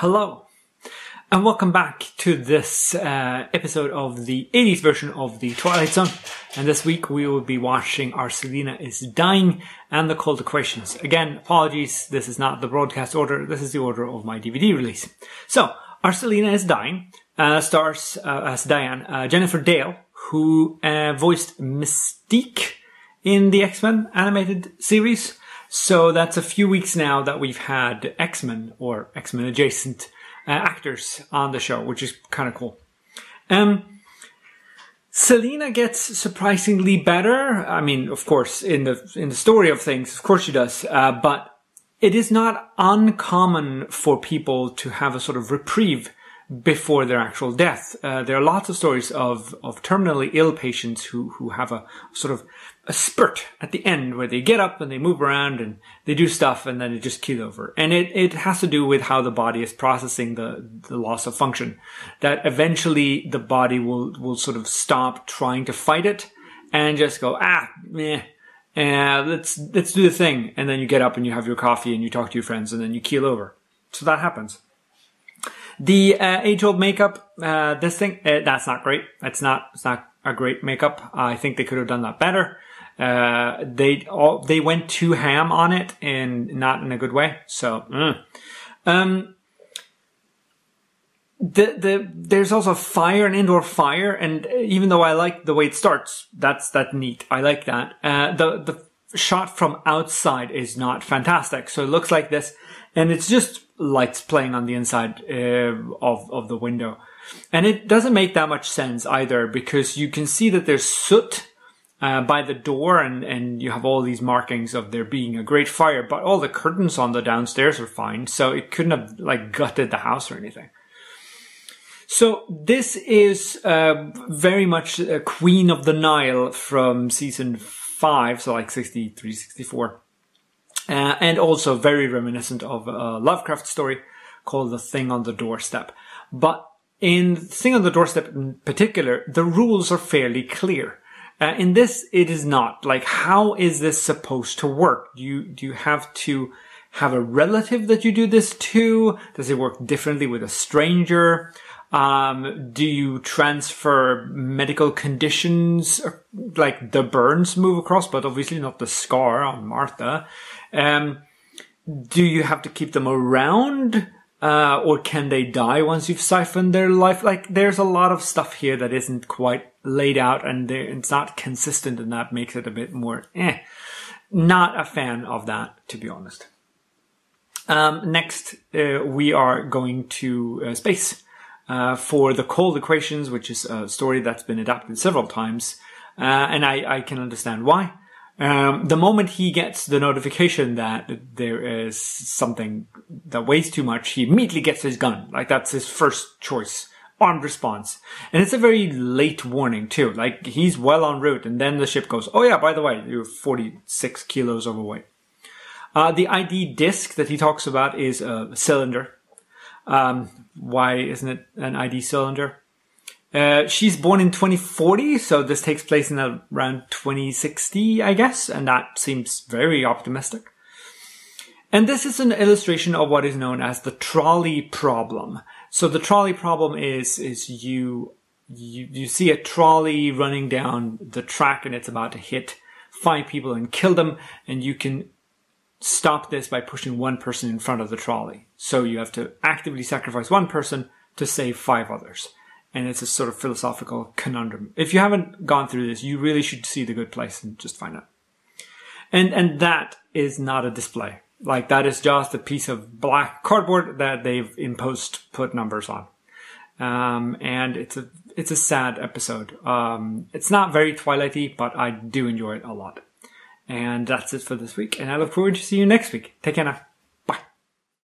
Hello, and welcome back to this uh, episode of the 80s version of The Twilight Zone. And this week we will be watching Our Selena is Dying and The Cold Equations. Again, apologies, this is not the broadcast order, this is the order of my DVD release. So, Our Selena is Dying uh, stars uh, as Diane uh, Jennifer Dale, who uh, voiced Mystique in the X-Men animated series. So that's a few weeks now that we've had X-Men or X-Men adjacent uh, actors on the show, which is kind of cool. Um, Selena gets surprisingly better. I mean, of course, in the in the story of things, of course she does. Uh, but it is not uncommon for people to have a sort of reprieve before their actual death. Uh, there are lots of stories of, of terminally ill patients who, who have a sort of a spurt at the end where they get up and they move around and they do stuff and then it just keel over. And it, it has to do with how the body is processing the, the loss of function. That eventually the body will, will sort of stop trying to fight it and just go, ah, meh. Uh, let's, let's do the thing. And then you get up and you have your coffee and you talk to your friends and then you keel over. So that happens. The uh, age-old makeup, uh, this thing, uh, that's not great. It's not, it's not a great makeup. I think they could have done that better. Uh, they all, they went too ham on it and not in a good way. So, mm. um, the, the, there's also fire and indoor fire. And even though I like the way it starts, that's, that neat. I like that. Uh, the, the shot from outside is not fantastic. So it looks like this and it's just lights playing on the inside uh, of of the window, and it doesn't make that much sense either because you can see that there's soot. Uh, by the door and, and you have all these markings of there being a great fire, but all the curtains on the downstairs are fine. So it couldn't have like gutted the house or anything. So this is uh, very much a Queen of the Nile from season five, so like 63, 64. Uh, and also very reminiscent of a Lovecraft story called The Thing on the Doorstep. But in Thing on the Doorstep in particular, the rules are fairly clear. Uh, in this, it is not. Like, how is this supposed to work? Do you, do you have to have a relative that you do this to? Does it work differently with a stranger? Um, do you transfer medical conditions like the burns move across, but obviously not the scar on Martha? Um, do you have to keep them around? Uh, or can they die once you've siphoned their life? Like, there's a lot of stuff here that isn't quite laid out and it's not consistent and that makes it a bit more eh. Not a fan of that, to be honest. Um, next, uh, we are going to uh, space uh, for the cold equations, which is a story that's been adapted several times, uh, and I, I, can understand why. Um, the moment he gets the notification that there is something that weighs too much, he immediately gets his gun. Like that's his first choice. Armed response. And it's a very late warning too. Like he's well en route and then the ship goes, oh yeah, by the way, you're 46 kilos overweight. Uh, the ID disc that he talks about is a cylinder. Um, why isn't it an ID cylinder? Uh, she's born in 2040, so this takes place in around 2060, I guess, and that seems very optimistic. And this is an illustration of what is known as the trolley problem. So the trolley problem is, is you, you, you see a trolley running down the track and it's about to hit five people and kill them, and you can stop this by pushing one person in front of the trolley. So you have to actively sacrifice one person to save five others and it's a sort of philosophical conundrum. If you haven't gone through this, you really should see the good place and just find out. And and that is not a display. Like that is just a piece of black cardboard that they've imposed put numbers on. Um, and it's a it's a sad episode. Um, it's not very Twilighty, but I do enjoy it a lot. And that's it for this week. And I look forward to see you next week. Take care now.